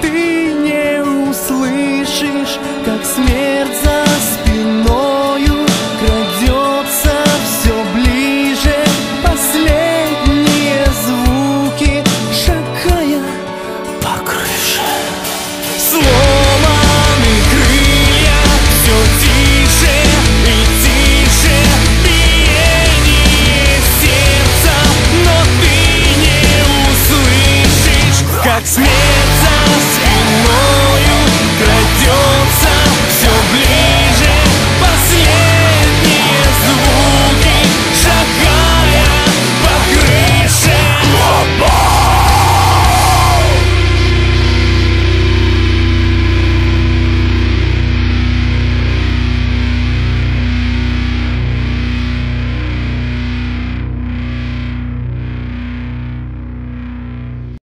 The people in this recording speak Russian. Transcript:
ты не услышишь, как смерть за спиной.